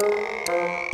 Música